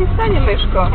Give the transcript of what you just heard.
się stanie, myszko?